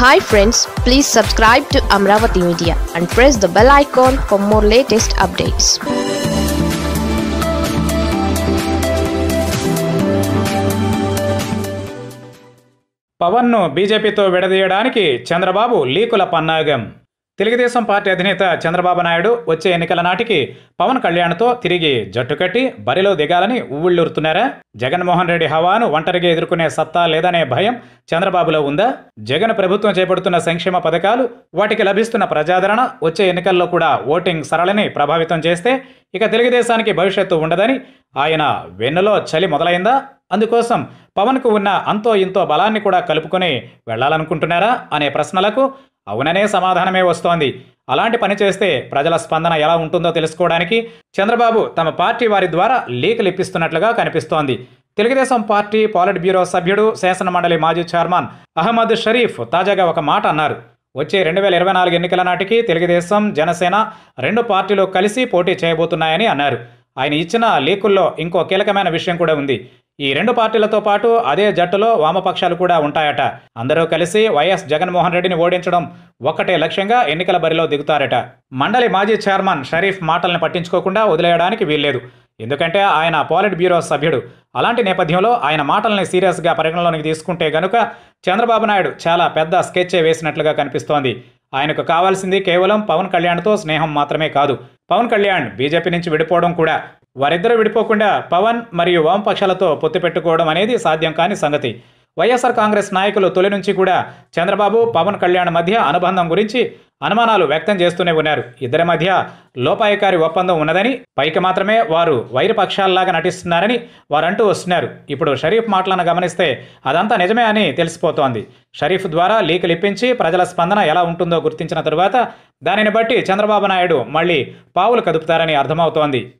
Hi friends please subscribe to Amaravati media and press the bell icon for more latest updates పవన్ను బీజేపీతో విడదీయడానికి చంద్రబాబు లీకుల పన్నాగం. Telugu Desam party అధినేత చంద్రబాబు నాయుడు వచ్చే ఎన్నికల నాటికి పవన్ కళ్యాణ్తో తిరిగి జట్టు కట్టి బరిలో దిగాలని ఉవ్విళ్ళూరుతున్నారా? జగన్మోహన్ రెడ్డి హవాను ఒంటరిగా ఎదుర్కొనే సత్తా లేదనే భయం చంద్రబాబులో ఉందా? జగన్ ప్రభుత్వం చేపడుతున్న సంక్షేమ పథకాలు వాటికి లభిస్తున్న ప్రజాదరణ వచ్చే ఎన్నికల్లో కూడా ఓటింగ్ సరళిని ప్రభావితం చేస్తే ఇక తెలుగుదేశానికి భవిష్యత్తు ఉండదని ఆయన వెన్నులో చలి మొదలైందా? అందుకోసం పవన్కు ఉన్న అంతో ఇంతో బలాన్ని కూడా కలుపుకొని వెళ్ళాలనుకుంటున్నారా అనే ప్రశ్నలకు అవుననే సమాధానమే వస్తోంది. అలాంటి పని చేస్తే ప్రజల స్పందన ఎలా ఉంటుందో తెలుసుకోవడానికి చంద్రబాబు తమ పార్టీ వారి ద్వారా లీకులు ఇప్పిస్తున్నట్లుగా కనిపిస్తోంది. తెలుగుదేశం పార్టీ పాలిట్ బ్యూరో సభ్యుడు శాసనమండలి మాజీ చైర్మన్ అహ్మద్ షరీఫ్ తాజాగా ఒక మాట అన్నారు. వచ్చే రెండు వేల ఇరవై నాలుగు ఎన్నికల నాటికి తెలుగుదేశం జనసేన రెండు పార్టీలు కలిసి పోటీ చేయబోతున్నాయని అన్నారు. ఆయన ఇచ్చిన లీకుల్లో ఇంకో కీలకమైన విషయం కూడా ఉంది. ఈ రెండు పార్టీలతో పాటు అదే జట్టులో వామపక్షాలు కూడా ఉంటాయట. అందరూ కలిసి వైఎస్ జగన్మోహన్ రెడ్డిని ఓడించడం ఒక్కటే లక్ష్యంగా ఎన్నికల బరిలో దిగుతారట. మండలి మాజీ చైర్మన్ షరీఫ్ మాటల్ని పట్టించుకోకుండా వదిలేయడానికి వీల్లేదు. ఎందుకంటే ఆయన పాలిట్ బ్యూరో సభ్యుడు. అలాంటి నేపథ్యంలో ఆయన మాటల్ని సీరియస్గా పరిగణలోనికి తీసుకుంటే గనుక చంద్రబాబు నాయుడు చాలా పెద్ద స్కెచ్చే వేసినట్లుగా కనిపిస్తోంది. ఆయనకు కావాల్సింది కేవలం పవన్ కళ్యాణ్తో స్నేహం మాత్రమే కాదు. పవన్ కళ్యాణ్ బీజేపీ నుంచి విడిపోవడం కూడా వారిద్దరూ విడిపోకుండా పవన్ మరియు వామపక్షాలతో పొత్తు పెట్టుకోవడం అనేది సాధ్యం కాని సంగతి. వైఎస్ఆర్ కాంగ్రెస్ నాయకులు తొలి నుంచి కూడా చంద్రబాబు పవన్ కళ్యాణ్ మధ్య అనుబంధం గురించి అనుమానాలు వ్యక్తం చేస్తూనే ఉన్నారు. ఇద్దరి మధ్య లోపాయకారి ఒప్పందం ఉన్నదని పైకి మాత్రమే వారు వైరు పక్షాల్లాగా నటిస్తున్నారని వారంటూ వస్తున్నారు. ఇప్పుడు షరీఫ్ మాటలను గమనిస్తే అదంతా నిజమే అని తెలిసిపోతోంది. షరీఫ్ ద్వారా లీకులు ఇప్పించి ప్రజల స్పందన ఎలా ఉంటుందో గుర్తించిన తరువాత దానిని బట్టి చంద్రబాబు నాయుడు మళ్ళీ పావులు కదుపుతారని అర్థమవుతోంది.